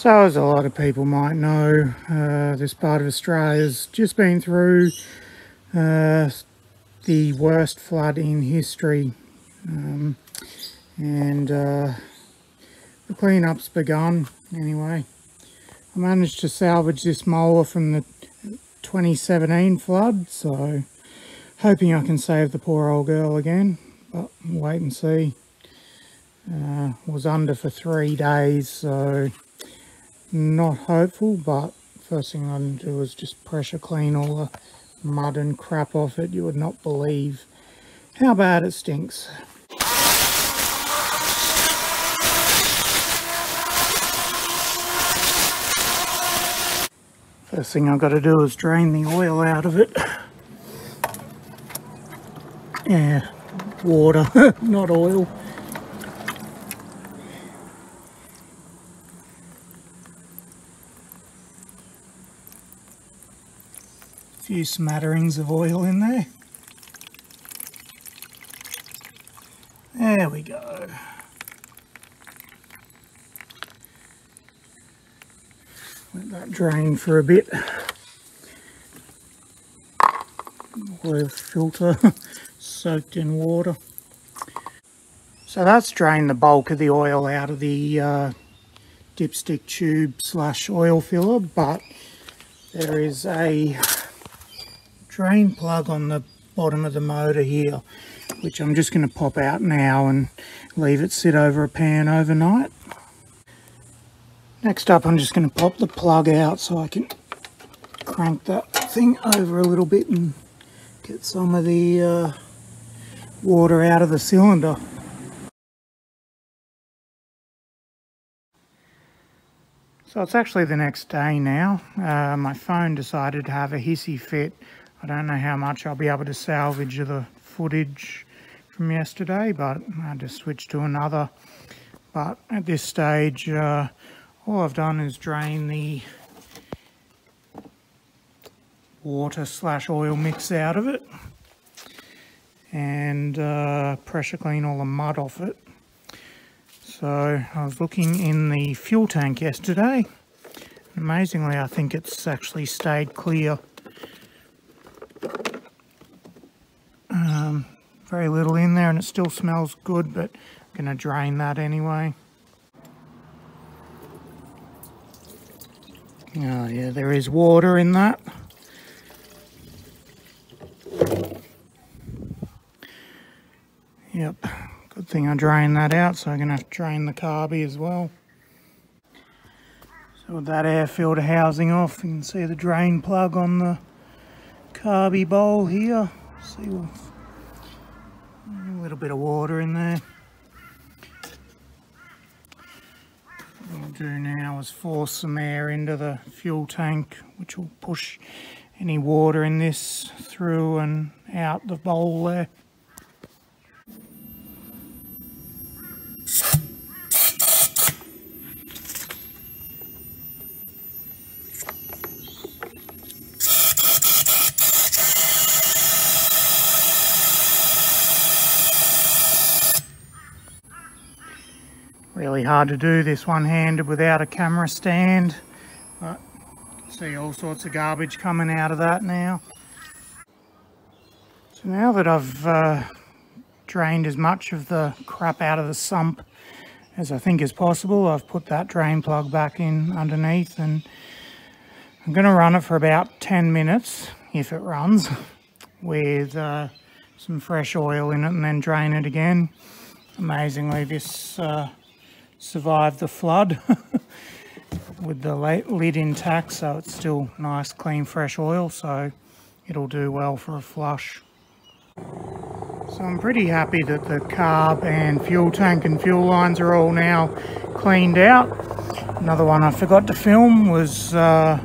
So as a lot of people might know, uh, this part of Australia's just been through uh, the worst flood in history. Um, and uh, the cleanup's begun anyway. I managed to salvage this mower from the 2017 flood, so hoping I can save the poor old girl again, but wait and see. Uh, was under for three days, so not hopeful, but first thing I to do was just pressure clean all the mud and crap off it. You would not believe how bad it stinks. First thing I've got to do is drain the oil out of it. Yeah, water, not oil. Few smatterings of oil in there. There we go. Let that drain for a bit. Oil filter soaked in water. So that's drained the bulk of the oil out of the uh, dipstick tube slash oil filler, but there is a drain plug on the bottom of the motor here which I'm just going to pop out now and leave it sit over a pan overnight. Next up I'm just going to pop the plug out so I can crank that thing over a little bit and get some of the uh, water out of the cylinder. So it's actually the next day now. Uh, my phone decided to have a hissy fit I don't know how much I'll be able to salvage of the footage from yesterday, but I just switched to another. But at this stage, uh, all I've done is drain the water slash oil mix out of it and uh, pressure clean all the mud off it. So I was looking in the fuel tank yesterday. Amazingly, I think it's actually stayed clear very little in there and it still smells good, but I'm going to drain that anyway. Oh yeah, there is water in that. Yep, good thing I drained that out, so I'm going to have to drain the carby as well. So with that air filter housing off, you can see the drain plug on the carby bowl here. See, a little bit of water in there. What we'll do now is force some air into the fuel tank, which will push any water in this through and out the bowl there. Really hard to do this one-handed without a camera stand. But see all sorts of garbage coming out of that now. So now that I've uh, drained as much of the crap out of the sump as I think is possible, I've put that drain plug back in underneath and I'm going to run it for about 10 minutes, if it runs, with uh, some fresh oil in it and then drain it again. Amazingly, this uh, survived the flood with the lid intact so it's still nice clean fresh oil so it'll do well for a flush. So I'm pretty happy that the carb and fuel tank and fuel lines are all now cleaned out. Another one I forgot to film was uh,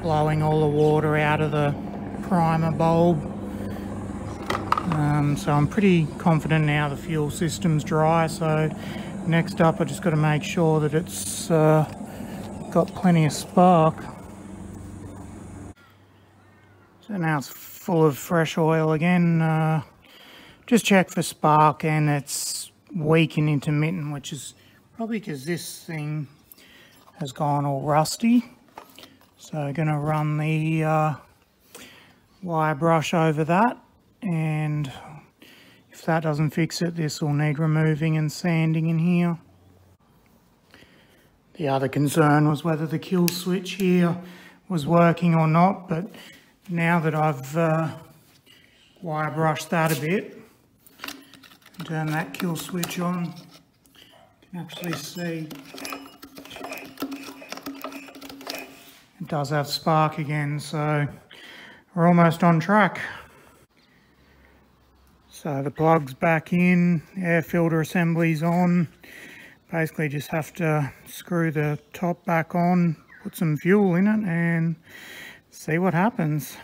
blowing all the water out of the primer bulb um, so I'm pretty confident now the fuel system's dry. So next up I just got to make sure that it's uh, got plenty of spark. So now it's full of fresh oil again. Uh, just check for spark and it's weak and intermittent, which is Probably because this thing has gone all rusty. So I'm going to run the uh, wire brush over that and if that doesn't fix it this will need removing and sanding in here. The other concern was whether the kill switch here was working or not but now that I've uh, wire brushed that a bit turn that kill switch on you can actually see it does have spark again so we're almost on track so the plug's back in air filter assembly's on. Basically just have to screw the top back on put some fuel in it and see what happens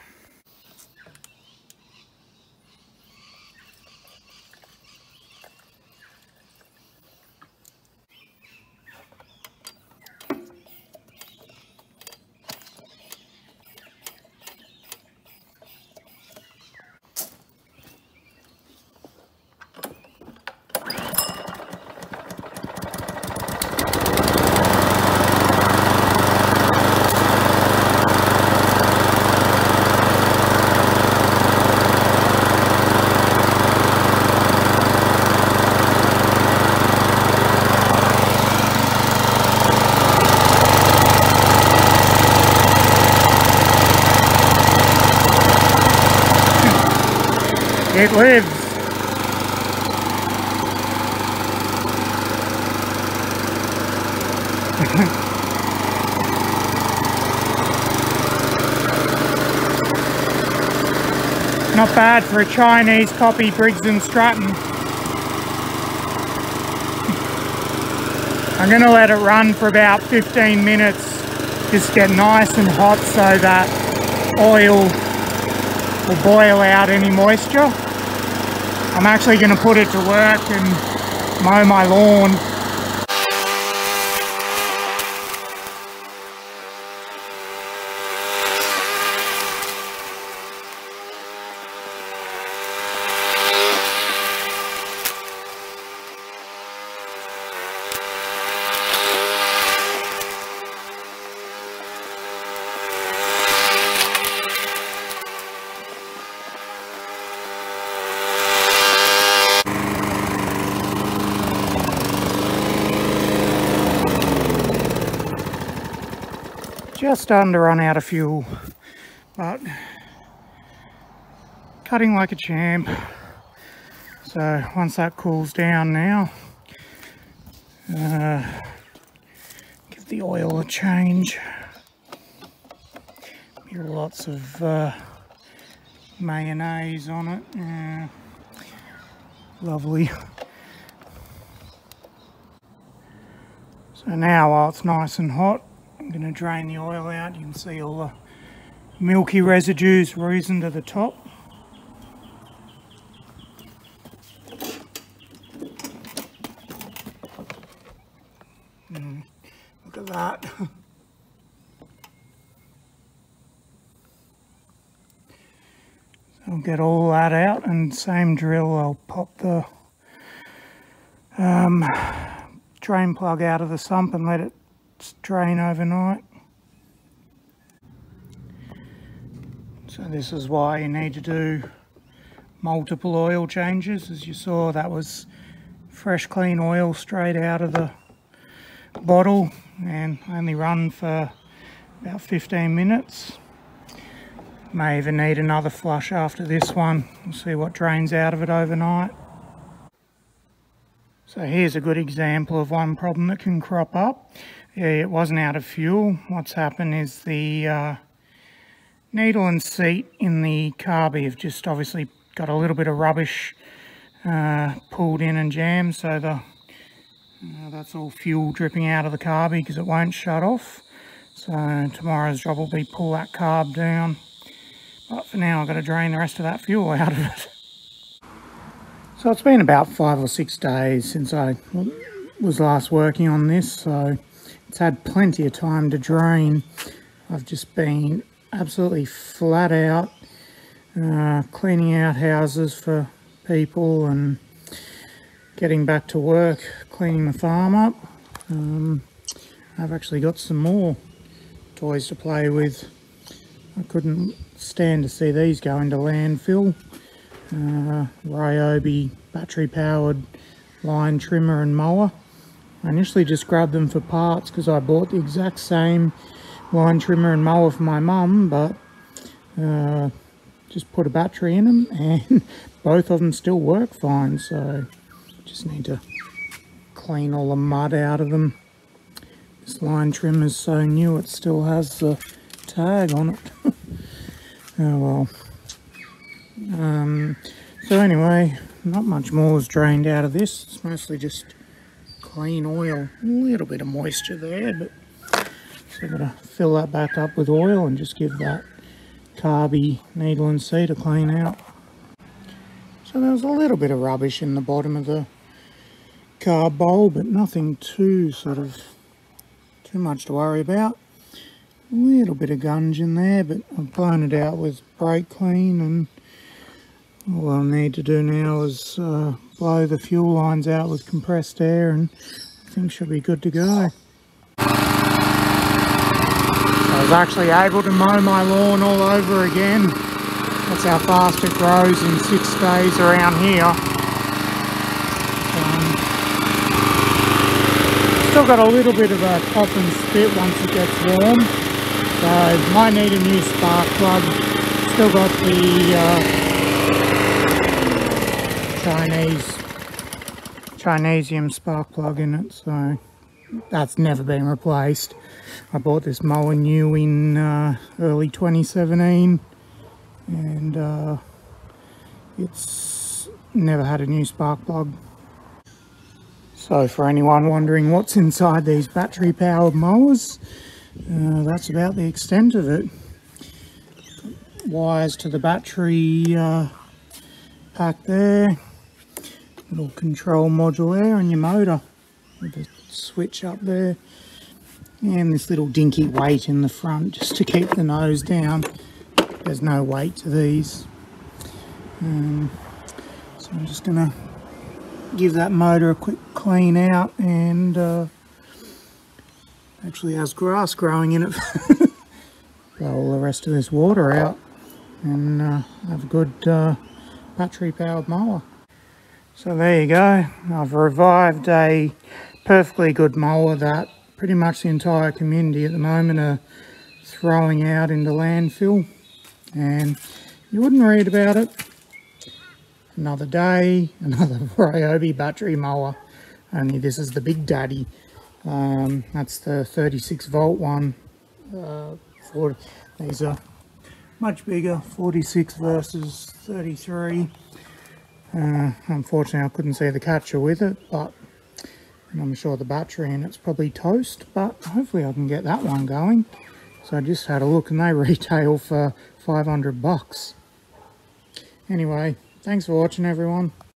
It lives. Not bad for a Chinese copy Briggs & Stratton. I'm going to let it run for about 15 minutes. Just get nice and hot so that oil will boil out any moisture. I'm actually going to put it to work and mow my lawn just starting to run out of fuel but cutting like a champ. So once that cools down now uh, give the oil a change. Here lots of uh, mayonnaise on it. Lovely. So now while it's nice and hot I'm going to drain the oil out. You can see all the milky residues reason to the top. Mm, look at that. I'll get all that out and same drill I'll pop the um, drain plug out of the sump and let it drain overnight. So this is why you need to do multiple oil changes. As you saw, that was fresh clean oil straight out of the bottle and only run for about 15 minutes. May even need another flush after this one. We'll see what drains out of it overnight. So here's a good example of one problem that can crop up it wasn't out of fuel. What's happened is the uh, needle and seat in the carby have just obviously got a little bit of rubbish uh, pulled in and jammed so the uh, that's all fuel dripping out of the carby because it won't shut off. So tomorrow's job will be pull that carb down. But for now I've got to drain the rest of that fuel out of it. So it's been about five or six days since I was last working on this so it's had plenty of time to drain. I've just been absolutely flat out uh, cleaning out houses for people and getting back to work, cleaning the farm up. Um, I've actually got some more toys to play with. I couldn't stand to see these go into landfill. Uh, Ryobi battery powered line trimmer and mower. I initially just grabbed them for parts because I bought the exact same line trimmer and mower for my mum but uh, just put a battery in them and both of them still work fine so just need to clean all the mud out of them. This line trim is so new it still has the tag on it. oh well. Um, so anyway, not much more is drained out of this. It's mostly just clean oil. A little bit of moisture there, but so I'm going to fill that back up with oil and just give that carby needle and seat a clean out. So there was a little bit of rubbish in the bottom of the carb bowl, but nothing too sort of too much to worry about. A little bit of gunge in there, but I've blown it out with brake clean and all I'll need to do now is uh, blow the fuel lines out with compressed air and things should be good to go. I was actually able to mow my lawn all over again. That's how fast it grows in six days around here. Um, still got a little bit of a pop and spit once it gets warm. So might need a new spark plug. Still got the uh, Chinese Chinesium spark plug in it, so that's never been replaced. I bought this mower new in uh, early 2017 and uh, it's never had a new spark plug. So for anyone wondering what's inside these battery powered mowers, uh, that's about the extent of it. Wires to the battery uh, pack there, little control module there on your motor. With a switch up there. And this little dinky weight in the front just to keep the nose down. There's no weight to these. Um, so I'm just gonna give that motor a quick clean out and uh, actually has grass growing in it. Blow all the rest of this water out and uh, have a good uh, battery powered mower so there you go. I've revived a perfectly good mower that pretty much the entire community at the moment are throwing out into landfill. And you wouldn't read about it. Another day another Ryobi battery mower. Only this is the big daddy. Um, that's the 36 volt one. Uh, these are much bigger 46 versus 33 uh, unfortunately I couldn't see the catcher with it but and I'm sure the battery in it's probably toast, but hopefully I can get that one going. So I just had a look and they retail for 500 bucks. Anyway, thanks for watching everyone.